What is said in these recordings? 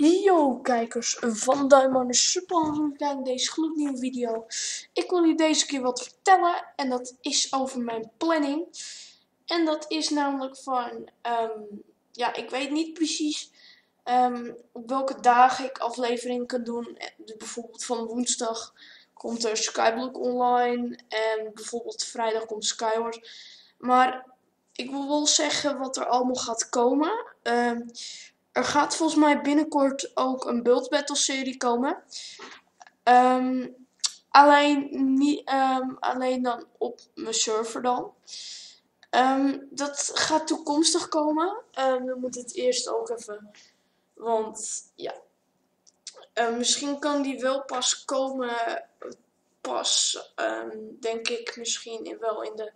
Yo kijkers van Duimen, super hartelijk kijken deze gloednieuwe video. Ik wil jullie deze keer wat vertellen en dat is over mijn planning. En dat is namelijk van, ehm, ja ik weet niet precies um, op welke dagen ik afleveringen kan doen. Dus bijvoorbeeld van woensdag komt er Skyblock online en bijvoorbeeld vrijdag komt Skyward. Maar ik wil wel zeggen wat er allemaal gaat komen. Um, er gaat volgens mij binnenkort ook een Build Battle serie komen. Ehm, alleen, niet, um, alleen dan op mijn server dan. Um, dat gaat toekomstig komen. we moeten het eerst ook even. Want ja. misschien kan die wel pas komen. Pas denk ik misschien wel in de.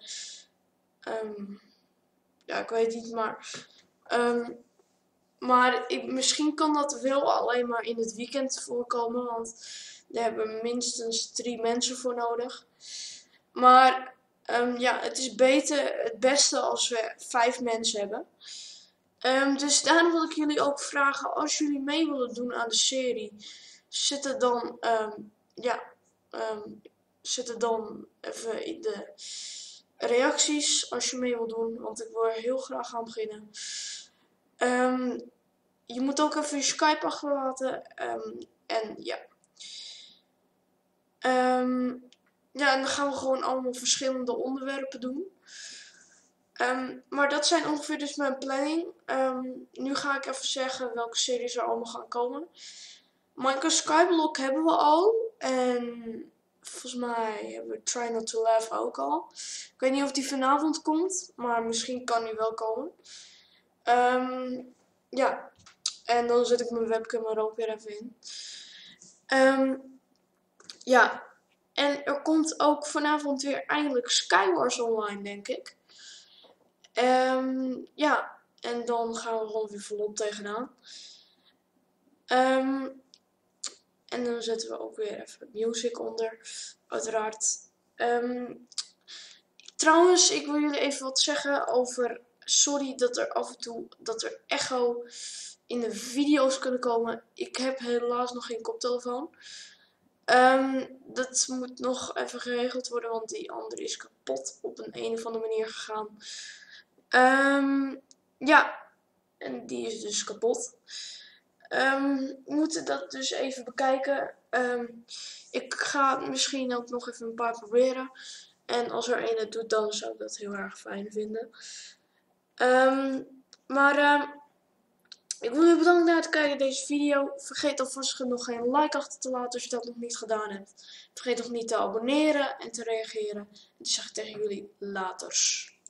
ja, ik weet niet, maar. Maar ik, misschien kan dat wel alleen maar in het weekend voorkomen, want daar hebben minstens drie mensen voor nodig. Maar um, ja, het is beter, het beste als we vijf mensen hebben. Um, dus daarom wil ik jullie ook vragen, als jullie mee willen doen aan de serie, zet het dan, um, ja, zet het dan even in de reacties als je mee wilt doen, want ik wil heel graag aan beginnen. Um, je moet ook even je Skype achterlaten. Um, en ja. Um, ja, en dan gaan we gewoon allemaal verschillende onderwerpen doen. Um, maar dat zijn ongeveer dus mijn planning. Nu ga ik even zeggen welke series er allemaal gaan komen. Minecraft Skyblock hebben we al. En volgens mij hebben we Try Not To Laugh ook al. Ik weet niet of die vanavond komt. Maar misschien kan die wel komen. Ja, en dan zet ik mijn webcam er ook weer even in. Um, ja, en er komt ook vanavond weer eindelijk Skywars online, denk ik. Um, ja, en dan gaan we gewoon weer volop tegenaan. Um, en dan zetten we ook weer even music onder, uiteraard. Trouwens, ik wil jullie even wat zeggen over... Sorry dat er af en toe dat er echo in de video's kunnen komen. Ik heb helaas nog geen koptelefoon. Um, dat moet nog even geregeld worden, want die andere is kapot op een, een of andere manier gegaan. Um, ja, en die is dus kapot. Um, we moeten dat dus even bekijken. ik ga misschien ook nog even een paar proberen. En als er een het doet, dan zou ik dat heel erg fijn vinden. Maar ik wil je bedanken voor het kijken naar deze video. Vergeet alvast nog geen like achter te laten als je dat nog niet gedaan hebt. Vergeet nog niet te abonneren en te reageren. En dan zeg ik tegen jullie laters.